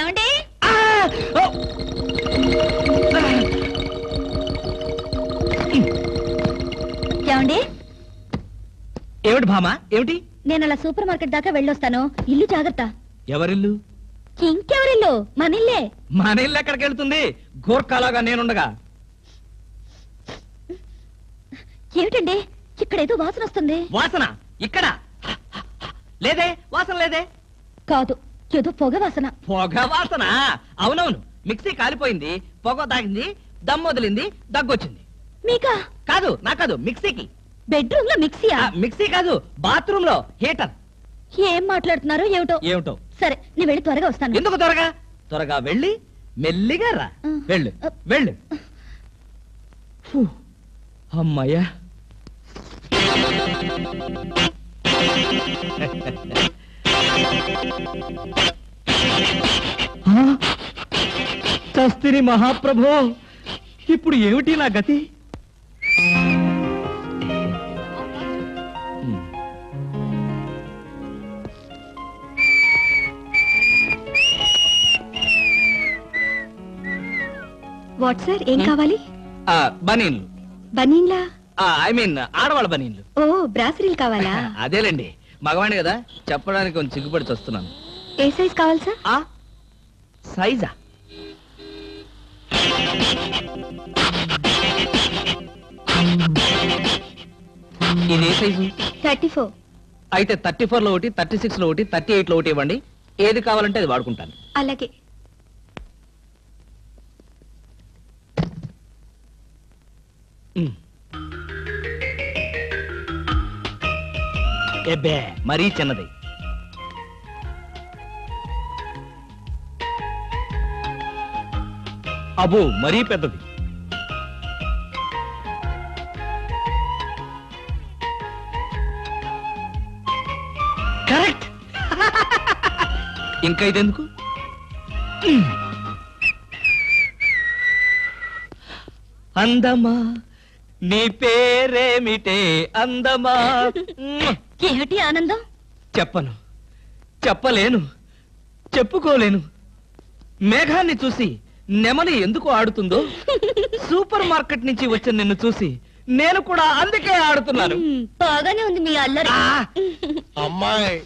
ఏమండి! ఏమండి? ఏమిటి భామా? ఏమిటి? నేను అలా సూపర్ మార్కెట్ దాకా వెళ్ళొస్తాను. ఇల్లు జాగ్రత్త. ఎవరిల్లు? ఇంకెవరిల్లు? మన ఇల్లే మన ఇల్లు ఎక్కడికి వెళ్తుంది? గోర్ఖాలాగా నేనుండగా. ఏమిటండి? ఇక్కడ ఏదో వాసన వస్తుంది. వాసన? ఇక్కడ? లేదే? వాసన లేదే? కాదు. ఏదో పొగ వాసన. పొగ వాసన? అవునవును. మిక్సీ కాలిపోయింది పొగ తాగింది దమ్ వదిలింది దగ్గొచ్చింది. మీకా? కాదు నా కాదు మిక్సీకి. బెడ్రూమ్లో మిక్సీయా మిక్సీ కాదు బాత్రూమ్లో హీటర్. ఏం మాట్లాడుతున్నారో ఏమిటో? ఏమిటో? సరే నేను వెళ్ళి త్వరగా వస్తాను. ఎందుకు త్వరగా? త్వరగా వెళ్ళి మెల్లిగా రా. వెళ్ళు వెళ్ళు. అమ్మయ్యా. చస్తిని మహాప్రభో ఇప్పుడు ఏమిటి నా గతి. వాట్ సార్ ఏం కావాలి? ఆ, బనీన్లు. బనీన్లా? ఐ మీన్ ఆడవాళ్ళ బనీన్లు. ఓ బ్రాసరీలు కావాలా? అదేలేండి. మగవాణి కదా చెప్పడానికి కొంచెం సిగ్గుపడి వస్తున్నాను ఏ సైజ్ కావాలి సార్? ఆ? సైజా? ఇది ఏ సైజు? Thirty four. అయితే థర్టీ ఫోర్లో ఒకటి థర్టీ సిక్స్లో ఒకటి థర్టీ ఎయిట్లో ఒకటి ఇవ్వండి. ఏది కావాలంటే అది వాడుకుంటాను. అలాగే. ఉమ్. ఎబ్బే మరీ చిన్నది. అబో మరీ పెద్దది. కరెక్ట్. ఇంకా ఇదెందుకు? అందమా నీ పేరేమిటే అందమా? ఏమిటి ఆనందం? చెప్పను. చెప్పలేను. చెప్పుకోలేను. మేఘాన్ని చూసి నెమలి ఎందుకు ఆడుతుందో? సూపర్ మార్కెట్ నుంచి వచ్చిన నిన్ను చూసి నేను కూడా అందుకే ఆడుతున్నాను. మ్, బాగానే ఉంది మీ అల్లరి! అమ్మాయి.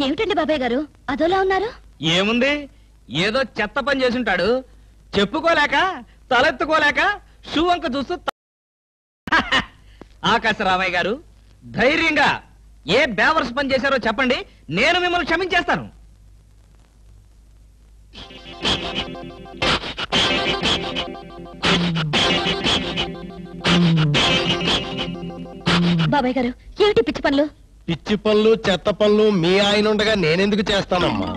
ఏమిటండి బాబాయ్ గారు? అదోలా ఉన్నారు? ఏముంది? ఏదో చెత్త పని చేసుంటాడు. చెప్పుకోలేక తలెత్తుకోలేక షూ వంక చూస్తూ త- ఆకాశరామయ్య గారు ధైర్యంగా ఏ బేవర్స్ పని చేశారో చెప్పండి. నేను మిమ్మల్ని క్షమించేస్తాను. బాబాయ్ గారు ఏమిటి పిచ్చి పనులు? పిచ్చి పనులు చెత్త పనులు మీ ఆయన ఉండగా నేనెందుకు చేస్తానమ్మా?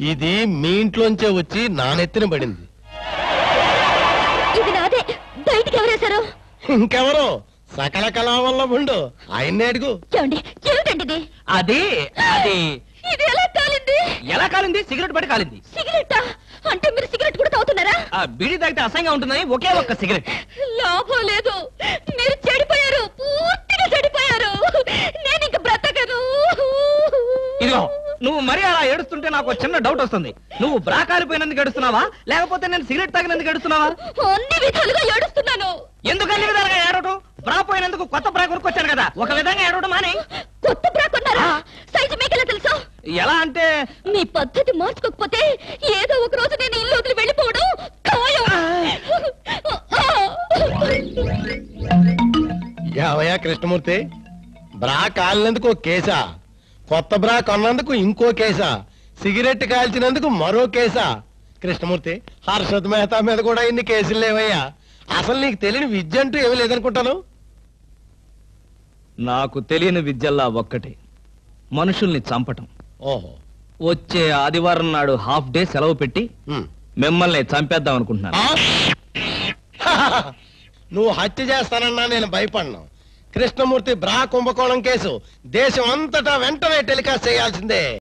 ఇది మీ ఇంట్లోంచే వచ్చి నా నెత్తిన పడింది. ఇది నాదే. బయటికి ఎవరేశారు ఇంకెవరో? సకల కళా వల్ల ఉండు ఆయన్నే అడుగు. ఏమండి ఏమిటండి అది అది. ఇది ఎలా కాలింది? ఎలా కాలింది? సిగరెట్ పడి కాలింది. సిగరెట్టా అంటే మీరు సిగరెట్ కూడా తాగుతున్నారా? ఆ బీడి తాగితే అసహ్యంగా ఉంటుందని ఒకే ఒక్క సిగరెట్. లాభం లేదు. మీరు చెడిపోయారు. పూర్తిగా చెడిపోయారు. నేను ఇంక బ్రతకను. ఇదిగో నువ్వు మరీ అలా ఏడుస్తుంటే నాకు ఒక చిన్న డౌట్ వస్తుంది. నువ్వు బ్రా కాలిపోయినందుకు ఏడుస్తున్నావా? లేకపోతే నేను సిగరెట్ తాగినందుకు ఏడుస్తున్నావా? అన్ని విధాలుగా ఏడుస్తున్నాను. ఎందుకు అన్ని విధాలుగా ఏడవటం బ్రా పోయినందుకు కొత్త బ్రా కొనుక్కొచ్చాను కదా. ఒక విధంగా ఏడవడం మానే. కొత్త బ్రా కొన్నారా? సైజు మీకెలా తెలుసు? ఎలా అంటే? మీ పద్ధతి మార్చుకోకపోతే ఏదో ఒక రోజు నేను ఇల్లు వదిలి వెళ్ళిపోవడం ఖాయం. యావయ్యా కృష్ణమూర్తి? బ్రా కాలినందుకు ఒక కేసా? కొత్త బ్రా కొన్నందుకు ఇంకో కేసా? సిగరెట్ కాల్చినందుకు మరో కేసా? కృష్ణమూర్తి హర్షద్ మెహతా మీద కూడా ఇన్ని కేసులు లేవయ్యా. అసలు నీకు తెలియని విద్య అంటూ ఏమీ లేదనుకుంటాను. నాకు తెలియని విద్యల్లా ఒక్కటే. మనుషుల్ని చంపటం. ఓహో. వచ్చే ఆదివారం నాడు హాఫ్ డే సెలవు పెట్టి. మిమ్మల్ని చంపేద్దాం అనుకుంటున్నాను? నువ్వు హత్య చేస్తానన్నా నేను భయపడను. కృష్ణమూర్తి బ్రా కుంభకోణం కేసు దేశం అంతటా వెంటనే టెలికాస్ట్ చేయాల్సిందే.